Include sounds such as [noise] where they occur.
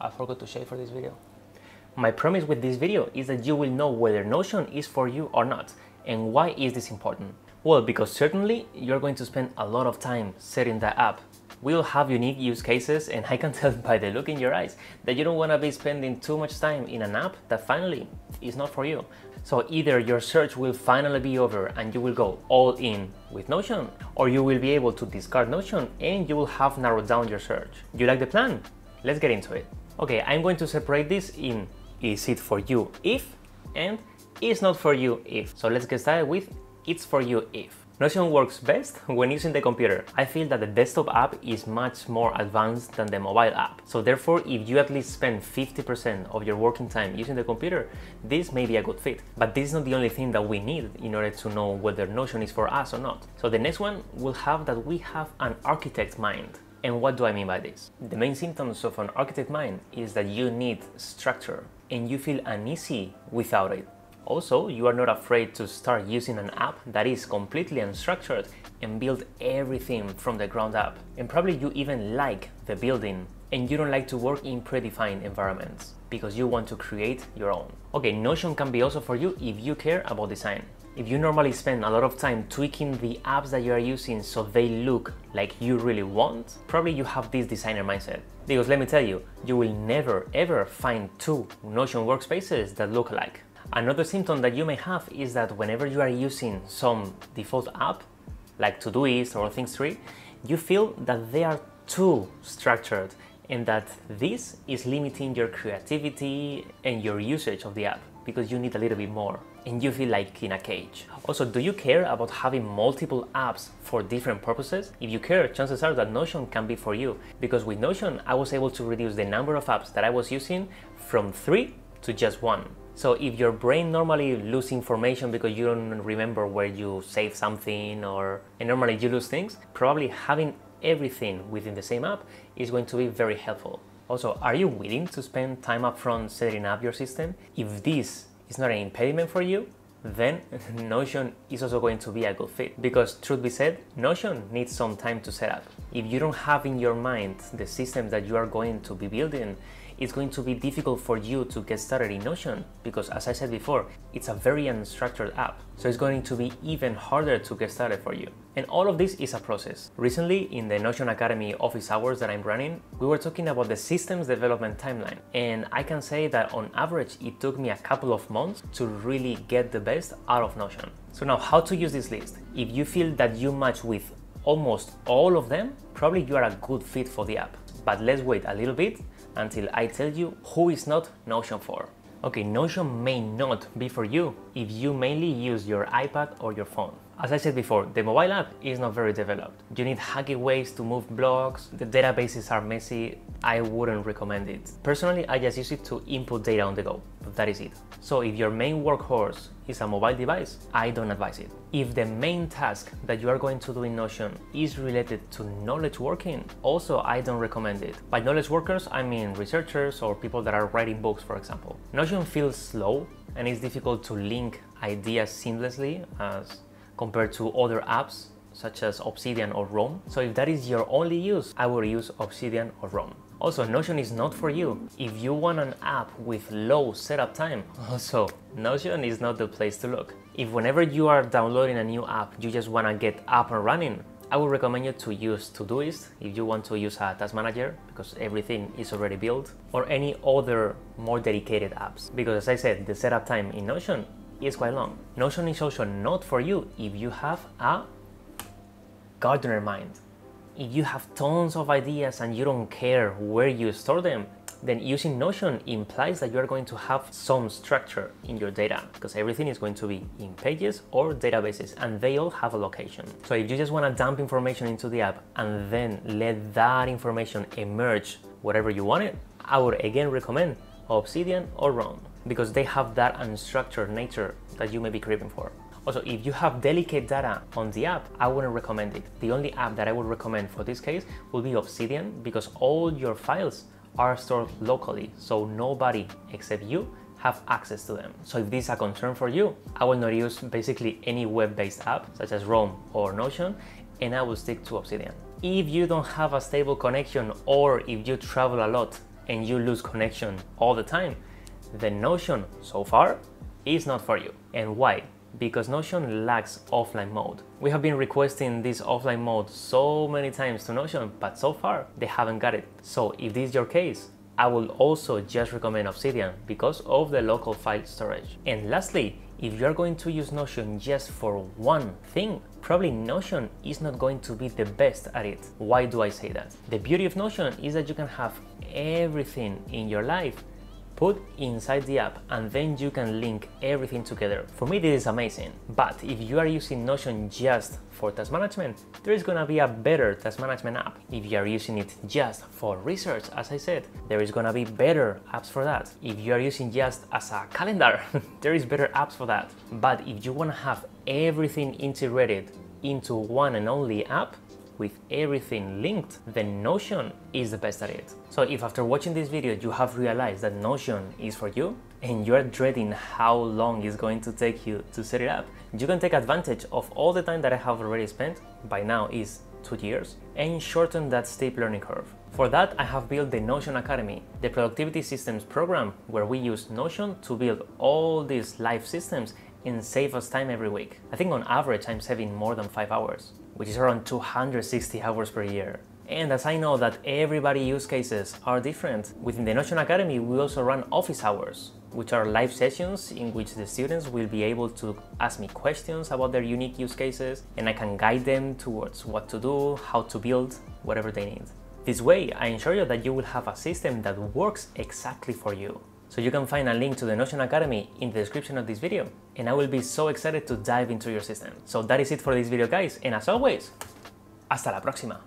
I forgot to shave for this video. My promise with this video is that you will know whether Notion is for you or not. And why is this important? Well, because certainly you're going to spend a lot of time setting that up. We'll have unique use cases and I can [laughs] tell by the look in your eyes that you don't want to be spending too much time in an app that finally is not for you. So either your search will finally be over and you will go all in with Notion, or you will be able to discard Notion and you will have narrowed down your search. You like the plan? Let's get into it. Okay, I'm going to separate this in is it for you if and is not for you if. So let's get started with it's for you if. Notion works best [laughs] when using the computer. I feel that the desktop app is much more advanced than the mobile app. So therefore, if you at least spend 50% of your working time using the computer, this may be a good fit. But this is not the only thing that we need in order to know whether Notion is for us or not. So the next one will have that we have an architect mind. And what do I mean by this? The main symptoms of an architect mind is that you need structure and you feel uneasy without it. Also, you are not afraid to start using an app that is completely unstructured and build everything from the ground up. And probably you even like the building and you don't like to work in predefined environments because you want to create your own. Okay, Notion can be also for you if you care about design. If you normally spend a lot of time tweaking the apps that you are using so they look like you really want, probably you have this designer mindset. Because let me tell you, you will never ever find two Notion workspaces that look alike. Another symptom that you may have is that whenever you are using some default app, like Todoist or Things3, you feel that they are too structured and that this is limiting your creativity and your usage of the app because you need a little bit more and you feel like in a cage. Also, do you care about having multiple apps for different purposes? If you care, chances are that Notion can be for you because with Notion, I was able to reduce the number of apps that I was using from three to just one. So if your brain normally loses information because you don't remember where you save something or and normally you lose things, probably having everything within the same app is going to be very helpful. Also, are you willing to spend time upfront setting up your system? If this is not an impediment for you, then [laughs] Notion is also going to be a good fit. Because truth be said, Notion needs some time to set up. If you don't have in your mind the system that you are going to be building, it's going to be difficult for you to get started in Notion because as I said before, it's a very unstructured app. So it's going to be even harder to get started for you. And all of this is a process. Recently in the Notion Academy office hours that I'm running, we were talking about the systems development timeline. And I can say that on average, it took me a couple of months to really get the best out of Notion. So now how to use this list? If you feel that you match with almost all of them, probably you are a good fit for the app. But let's wait a little bit until I tell you who is not Notion for. Okay, Notion may not be for you if you mainly use your iPad or your phone. As I said before, the mobile app is not very developed. You need hacky ways to move blocks, the databases are messy, I wouldn't recommend it. Personally, I just use it to input data on the go, but that is it. So if your main workhorse is a mobile device, I don't advise it. If the main task that you are going to do in Notion is related to knowledge working, also I don't recommend it. By knowledge workers, I mean researchers or people that are writing books, for example. Notion feels slow and it's difficult to link ideas seamlessly as compared to other apps such as Obsidian or Roam. So if that is your only use, I would use Obsidian or Roam. Also, Notion is not for you. If you want an app with low setup time, [laughs] also, Notion is not the place to look. If whenever you are downloading a new app, you just want to get up and running, I would recommend you to use Todoist if you want to use a task manager because everything is already built or any other more dedicated apps. Because as I said, the setup time in Notion is quite long. Notion is also not for you if you have a gardener mind. If you have tons of ideas and you don't care where you store them, then using Notion implies that you're going to have some structure in your data because everything is going to be in pages or databases and they all have a location. So if you just want to dump information into the app and then let that information emerge wherever you want it, I would again recommend Obsidian or Roam because they have that unstructured nature that you may be craving for. Also, if you have delicate data on the app, I wouldn't recommend it. The only app that I would recommend for this case will be Obsidian because all your files are stored locally, so nobody except you have access to them. So if this is a concern for you, I will not use basically any web-based app such as Roam or Notion, and I will stick to Obsidian. If you don't have a stable connection or if you travel a lot and you lose connection all the time, then Notion, so far, is not for you. And why? Because Notion lacks offline mode. We have been requesting this offline mode so many times to Notion, but so far they haven't got it. So if this is your case, I will also just recommend Obsidian because of the local file storage. And lastly, if you're going to use Notion just for one thing, probably Notion is not going to be the best at it. Why do I say that? The beauty of Notion is that you can have everything in your life put inside the app and then you can link everything together. For me this is amazing, but if you are using Notion just for task management, there is gonna be a better task management app. If you are using it just for research, as I said, there is gonna be better apps for that. If you are using just as a calendar, [laughs] there is better apps for that. But if you wanna have everything integrated into one and only app, with everything linked, then Notion is the best at it. So if after watching this video you have realized that Notion is for you, and you're dreading how long it's going to take you to set it up, you can take advantage of all the time that I have already spent, by now is two years, and shorten that steep learning curve. For that, I have built the Notion Academy, the productivity systems program where we use Notion to build all these live systems and save us time every week. I think on average I'm saving more than 5 hours, which is around 260 hours per year. And as I know that everybody use cases are different, within the Notion Academy we also run office hours, which are live sessions in which the students will be able to ask me questions about their unique use cases and I can guide them towards what to do, how to build, whatever they need. This way, I ensure you that you will have a system that works exactly for you. So you can find a link to the Notion Academy in the description of this video and I will be so excited to dive into your system. So that is it for this video guys and as always, hasta la próxima!